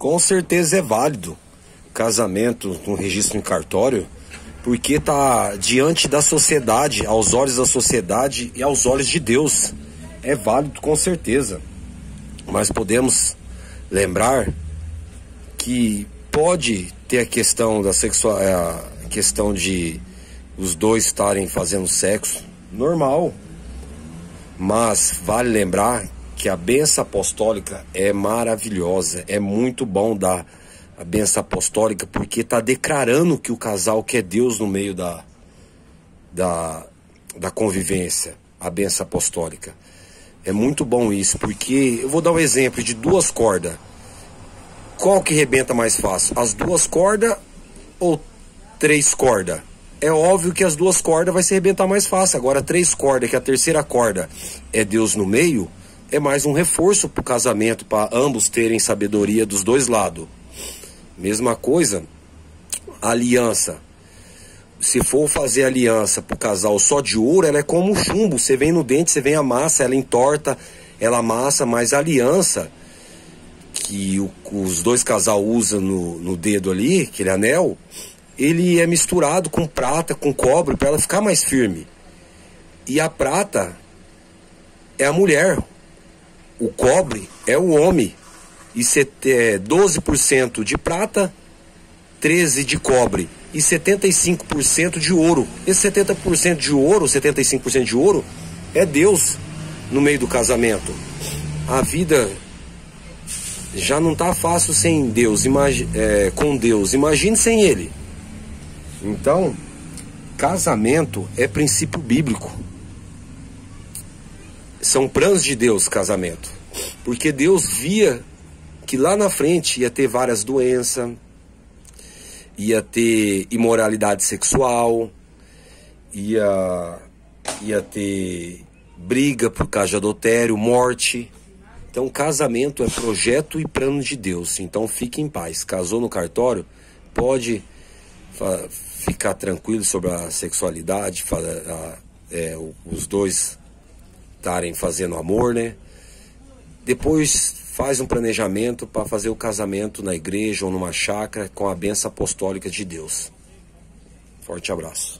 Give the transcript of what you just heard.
Com certeza é válido casamento no registro em cartório, porque está diante da sociedade, aos olhos da sociedade e aos olhos de Deus. É válido com certeza. Mas podemos lembrar que pode ter a questão da sexual, é, a questão de os dois estarem fazendo sexo normal. Mas vale lembrar que a benção apostólica é maravilhosa, é muito bom dar a benção apostólica porque está declarando que o casal quer Deus no meio da, da, da convivência, a benção apostólica. É muito bom isso, porque eu vou dar um exemplo de duas cordas. Qual que rebenta mais fácil? As duas cordas ou três cordas? É óbvio que as duas cordas vai se arrebentar mais fácil. Agora, três cordas, que a terceira corda é Deus no meio, é mais um reforço para o casamento, para ambos terem sabedoria dos dois lados. Mesma coisa, aliança. Se for fazer aliança para o casal só de ouro, ela é como um chumbo. Você vem no dente, você vem a massa, ela entorta, ela amassa, mas aliança que o, os dois casal usam no, no dedo ali, aquele anel, ele é misturado com prata, com cobre, para ela ficar mais firme. E a prata é a mulher, o cobre é o homem. E é 12% de prata, 13% de cobre e 75% de ouro. Esse 70% de ouro, 75% de ouro, é Deus no meio do casamento. A vida já não está fácil sem Deus, é, com Deus. Imagine sem Ele. Então, casamento é princípio bíblico. São planos de Deus, casamento. Porque Deus via que lá na frente ia ter várias doenças, ia ter imoralidade sexual, ia, ia ter briga por causa de adultério, morte. Então, casamento é projeto e plano de Deus. Então, fique em paz. Casou no cartório, pode ficar tranquilo sobre a sexualidade, a, é, os dois estarem fazendo amor, né? Depois faz um planejamento para fazer o casamento na igreja ou numa chácara com a benção apostólica de Deus. Forte abraço.